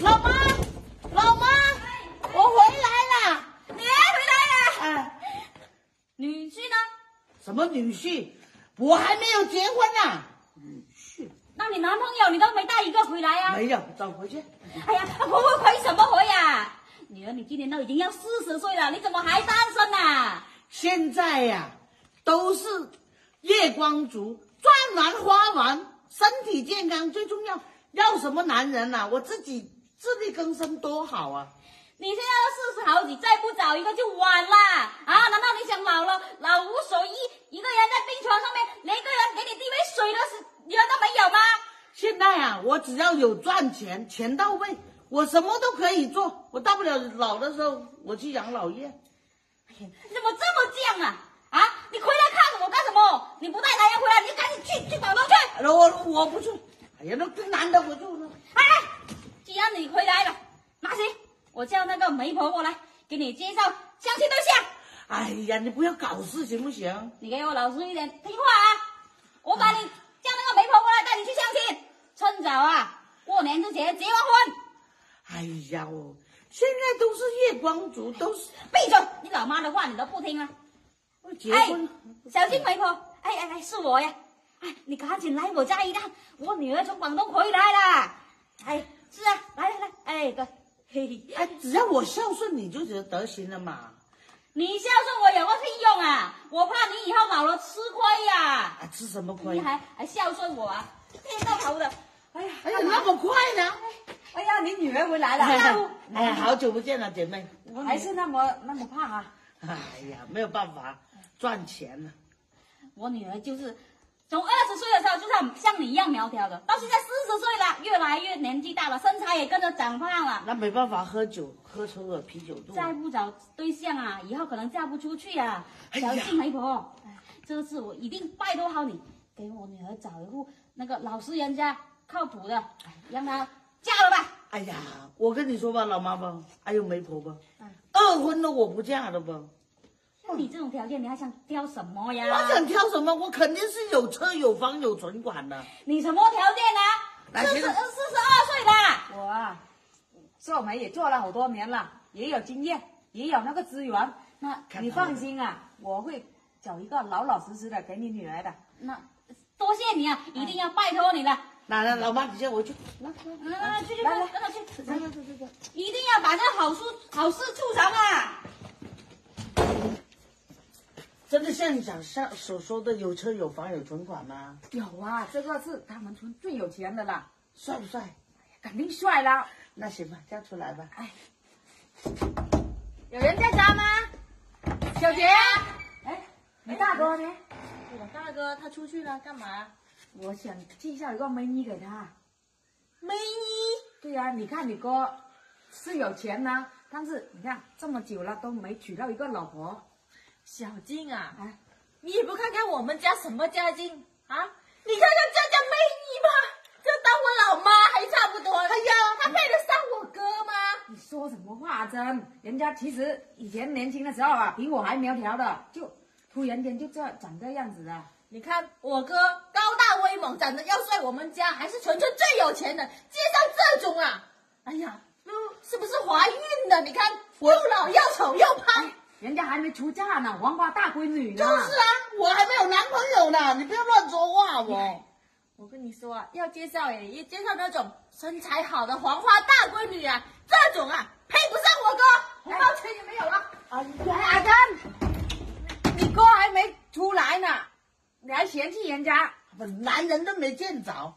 老妈，老妈，我回来了。你回来了，哎，女婿呢？什么女婿？我还没有结婚呢。女婿那你男朋友你都没带一个回来呀、没有，走回去。哎呀，回回回什么回呀、女儿，你今年都已经要四十岁了，你怎么还单身呐、现在呀、都是月光族，赚完花完，身体健康最重要。要什么男人呐、我自己自力更生多好啊！你现在都四十好几，再不找一个就晚啦！啊，难道你想老了老无所依，一个人在病床上面，连个人给你递杯水的时人都没有吗？现在啊，我只要有赚钱，钱到位，我什么都可以做。我大不了老的时候我去养老院。哎呀你怎么这么犟啊？啊，你回来看我干什么？你不带男人回来，你就赶紧去去广东去！哎我我不去，哎呀，那更难得我就那。哎，既然你回来了，那行，我叫那个媒婆过来给你介绍相亲对象。哎呀，你不要搞事行不行？你给我老实一点，听话啊！我把你叫那个媒婆过来带你去相亲，趁早啊，过年之前结完婚。哎呀，我现在都是月光族，都是闭嘴！你老妈的话你都不听了！我结婚。小心媒婆，哎哎哎，是我呀！哎，你赶紧来我家一趟，我女儿从广东回来了。哎，是啊，来来来，哎对，嘿嘿，哎，只要我孝顺，你就得得行了嘛。你孝顺我有个屁用啊！我怕你以后老了吃亏呀、啊，吃什么亏你？还还孝顺我啊？天到头的，哎呀，哎呀，那么快呢？哎呀，你女儿回来了，哎呀，好久不见了，姐妹。还是那么那么胖啊？哎呀，没有办法，赚钱了。我女儿就是从二十岁的时候就像像你一样苗条的，到现在四十岁了，越来越年纪大了，身材也跟着长胖了。那没办法，喝酒喝出了啤酒肚。再不找对象啊，以后可能嫁不出去啊！小静媒婆，哎这次我一定拜托好你，给我女儿找一户那个老实人家，靠谱的，哎让她嫁了吧。哎呀，我跟你说吧，老妈吧，还有媒婆吧，嗯二婚了我不嫁了吧？像你这种条件，你还想挑什么呀？我想挑什么？我肯定是有车有房有存款的。你什么条件啊？四十来先四十二岁的。我啊，做媒也做了好多年了，也有经验，也有那个资源。那你放心啊，我会找一个老老实实的给你女儿的。那多谢你啊，一定要拜托你了。来来，老妈，你先回去。来来来来，去去去，来来跟着去，来来来来来，一定要把这好事好事促成啊！真的像你想像所说的有车有房有存款吗？有啊，这个是他们村最有钱的了，帅不帅？肯定帅啦。那行吧，叫出来吧。哎，有人在家吗？小杰，哎，你大哥呢？我大哥他出去了，干嘛？我想介绍一个美女给他。美女，对呀、你看你哥是有钱呐、但是你看这么久了都没娶到一个老婆，小静啊，哎，你也不看看我们家什么家境啊？你看看这家美女吧，这当我老妈还差不多。哎呀，她配得上我哥吗？你说什么话啊真？人家其实以前年轻的时候啊，比我还苗条的，就突然间就这长这样子的。你看我哥高大威猛，长得要帅，我们家还是全村最有钱的，介绍这种啊，哎呀，嗯，是不是怀孕了？你看又老又丑又胖。人家还没出嫁呢，黄花大闺女呢。就是啊，我还没有男朋友呢，你不要乱说话我。我跟你说啊，要介绍哎，也介绍那种身材好的黄花大闺女啊，这种啊配不上我哥，红包钱也没有了。哎阿珍，你哥还没出来呢，你还嫌弃人家？男人都没见着。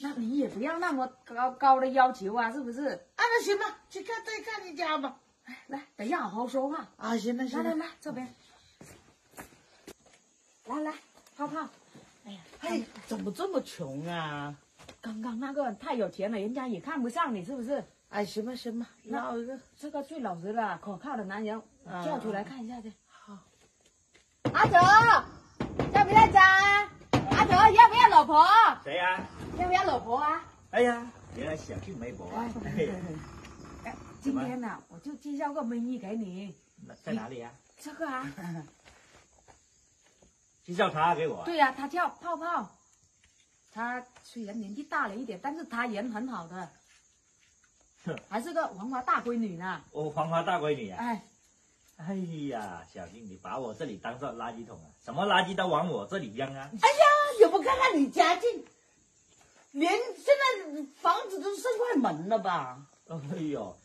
那你也不要那么高高的要求啊，是不是？啊，那行吧，去看再看一家吧。来，等一下好好说话。啊，行了来行了，来来，这边。来来，泡泡。哎呀，哎，怎么这么穷啊？刚刚那个太有钱了，人家也看不上你，是不是？哎，行吧行吧，那要一个这个最老实的、可靠的男人，啊叫出来看一下去。好。阿哲，要不要家？阿哲，要不要老婆？谁呀、要不要老婆啊？哎呀，原来小静媒婆啊！今天呢、我就介绍个美女给你。那在哪里呀、这个啊，介绍她给我。对呀、她叫泡泡。她虽然年纪大了一点，但是她人很好的。还是个黄花大闺女呢。哦黄花大闺女啊！哎，哎呀，小静，你把我这里当做垃圾桶啊？什么垃圾都往我这里扔啊？哎呀，也不看看你家境，连现在房子都剩块门了吧？哎呦，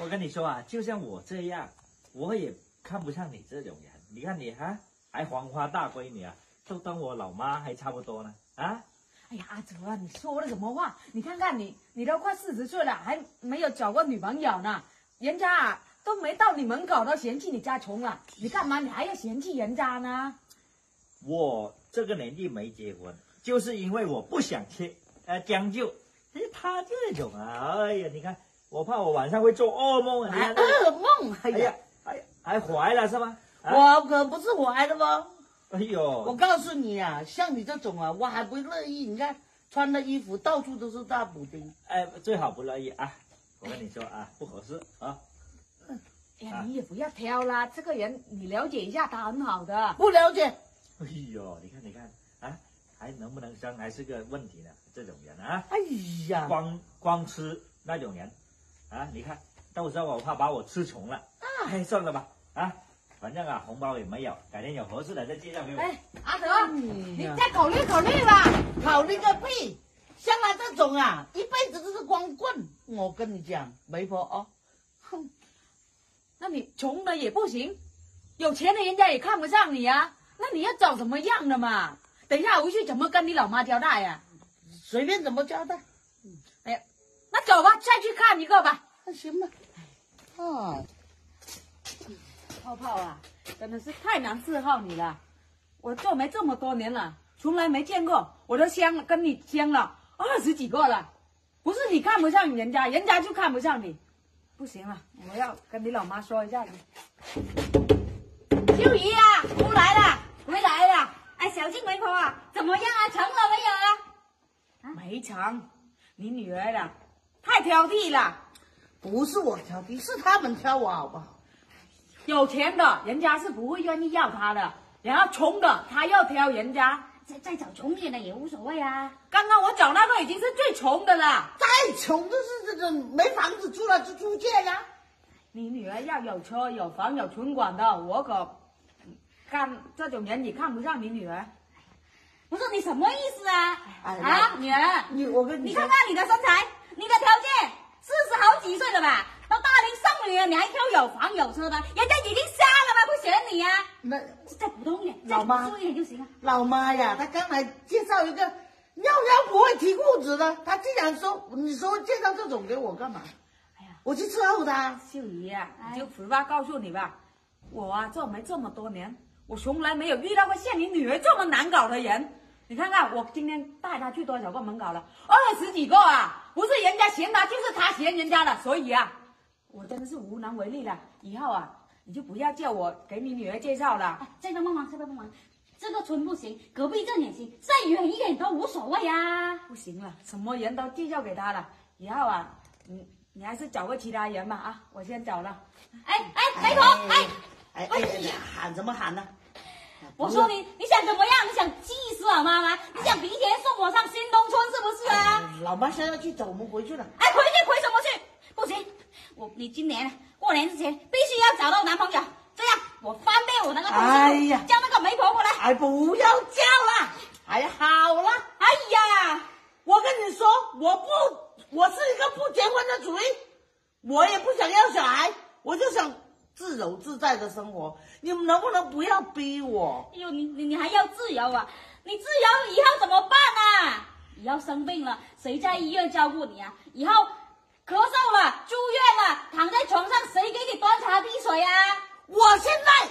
我跟你说啊，就像我这样，我也看不上你这种人。你看你哈、还黄花大闺女啊，都当我老妈还差不多呢啊！哎呀，阿哲啊，你说的什么话？你看看你，你都快四十岁了，还没有找过女朋友呢。人家啊都没到你门口都嫌弃你家穷了，你干嘛你还要嫌弃人家呢？我这个年纪没结婚，就是因为我不想切呃将就。哎，他这种啊，哎呀，你看，我怕我晚上会做噩梦啊！你还看，噩梦，哎呀哎呀，，还还怀了是吗？啊、我可不是怀的吗？哎呦，我告诉你啊，像你这种啊，我还不乐意。你看穿的衣服到处都是大补丁，哎，最好不乐意啊！我跟你说啊，不合适啊。哎呀，你也不要挑啦，这个人你了解一下，他很好的。不了解。哎呦，你看你看啊，还能不能生还是个问题呢。这种人啊，哎呀，光光吃那种人啊，你看，到时候我怕把我吃穷了。哎，算了吧啊，反正啊红包也没有，改天有合适的再介绍给我。哎，阿德，你你再考虑考虑吧。考虑个屁！像他这种啊，一辈子都是光棍。我跟你讲，媒婆哦，哼，那你穷的也不行，有钱的人家也看不上你啊、那你要找什么样的嘛？等一下回去怎么跟你老妈交代呀、随便怎么交代，再去看一个吧。那行吧。啊，泡泡啊，真的是太难伺候你了。我做媒这么多年了，从来没见过，我都相跟你相了二十几个了。不是你看不上人家，人家就看不上你。不行了，我要跟你老妈说一下子。秀姨啊，出来了，回来了。哎，小静媒婆啊，怎么样啊？成了没有啊？没成，你女儿了，太挑剔了。不是我挑剔，是他们挑我，好不好？有钱的人家是不会愿意要他的，然后穷的他要挑人家。再再找穷点的也无所谓啊。刚刚我找那个已经是最穷的了。再穷就是这种没房子住了就租借了。你女儿要有车有房有存款的，我可看这种人你看不上你女儿。不是你什么意思啊？哎啊，女儿，你我跟你你看，看你的身材，你的条件，四十好几岁了吧？都大龄剩女了，你还挑有房有车的，人家已经瞎了吗？不选你啊？那再普通一点，再老妈朴素一点就行了。老妈呀，她刚才介绍一个尿尿不会提裤子的，她竟然说，你说介绍这种给我干嘛？哎呀，我去伺候她。秀姨啊，哎你就实话告诉你吧，我啊做媒这么多年，我从来没有遇到过像你女儿这么难搞的人。你看看，我今天带他去多少个门口了？二十几个啊！不是人家嫌他，就是他嫌人家的。所以啊，我真的是无能为力了。以后啊，你就不要叫我给你女儿介绍了。哎，这个帮忙，这个帮忙，这个村不行，隔壁镇也行，再远一点都无所谓啊。不行了，什么人都介绍给他了。以后啊，你你还是找个其他人吧啊！我先走了。哎哎，媒婆，哎，哎哎呀，喊什么喊呢？我说你你想怎么样？你想气死老妈吗？你想明天送我上新东村是不是啊？哎老妈现在去找，我们回去了。哎，回去回什么去？不行，我你今年过年之前必须要找到男朋友，这样我翻倍我那个东西，哎呀叫那个媒婆过来。哎，不要叫了。哎呀，好了，哎呀，我跟你说，我不，我是一个不结婚的主意，我也不想要小孩，我就想自由自在的生活。你们能不能不要逼我？哎呦，你你你还要自由啊？你自由以后怎么办啊？以后生病了，谁在医院照顾你啊？以后咳嗽了、住院了，躺在床上，谁给你端茶递水啊？我现在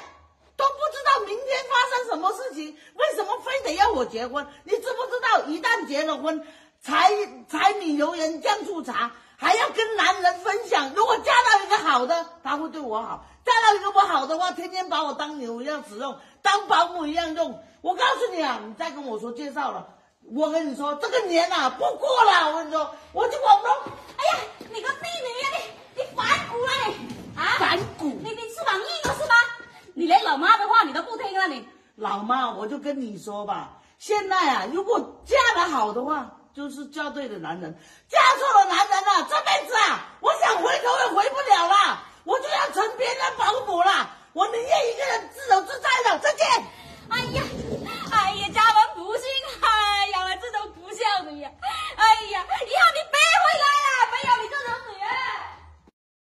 都不知道明天发生什么事情，为什么非得要我结婚？你知不知道，一旦结了婚，柴柴米油盐酱醋茶还要跟男人分享。如果嫁到一个好的，他会对我好；嫁到一个不好的话，天天把我当牛一样使用，当保姆一样用。我告诉你啊，你再跟我说介绍了，我跟你说这个年啊不过了。我跟你说，我就广东。哎呀，你个婢女呀、你你反骨啊你啊！反骨你你翅膀硬了是吗？你连老妈的话你都不听啊你！老妈，我就跟你说吧，现在啊，如果嫁得好的话，就是嫁对了男人；嫁错了男人啊，这辈子啊，我想想回头也回不了了。别人保姆了我宁愿一个人自由自在的再见。